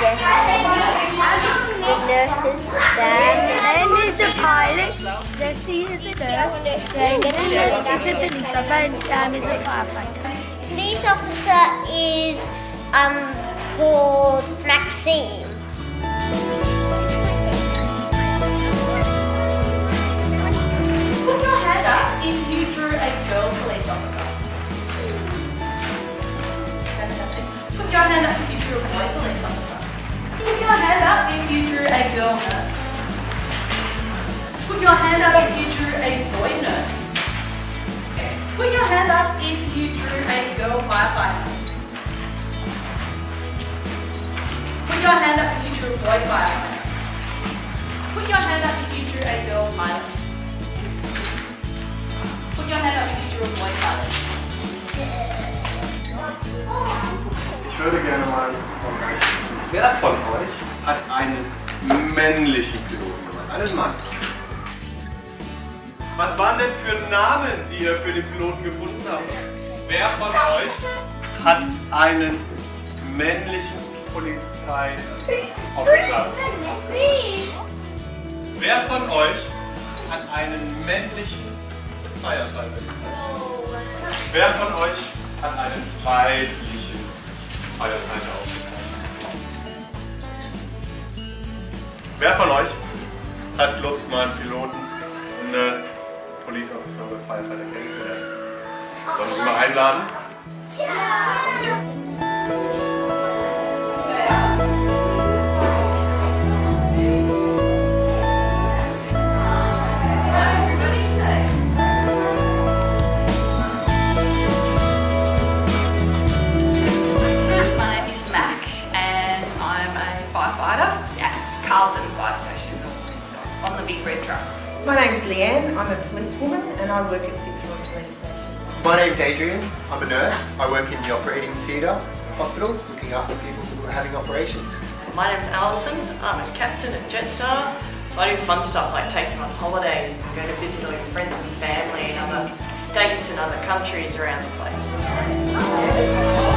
Jessie. The nurse is Sam. Then there's a pilot, Jessie is a nurse, Jane is a police officer, and Sam is a firefighter. Police officer is um called Maxine. Put your hand up if you drew a girl police officer. Fantastic. Put your hand up if you you drew a girl nurse. Put your hand up if you drew a boy nurse. Put your hand up if you drew a girl firefighter. Put your hand up if you drew a boy firefighter. Put your hand up if you drew a girl pilot. Put your hand up if you drew a boy pilot. Ich würde gerne mal von euch wissen, wer von euch hat einen männlichen Piloten gemacht? Einen Mann. Was waren denn für Namen, die ihr für den Piloten gefunden habt? Wer von euch hat einen männlichen Polizeiofficer? Wer von euch hat einen männlichen gezeichnet? Wer von euch hat einen weiblichen Firefighter Wer von euch hat Lust, mal einen Piloten, einen Nurse, Police Officer oder Firefighter kennenzulernen? Sollen wir sie mal einladen? My Carlton Fire Station on the big red truck. My name's Leanne, I'm a policewoman and I work at Fitzroy Police Station. My name's Adrian. I'm a nurse. I work in the operating theatre hospital, looking after people who are having operations. My name's Alison. I'm a captain at Jetstar. So I do fun stuff like taking on holidays and go to visit all your friends and family in other states and other countries around the place.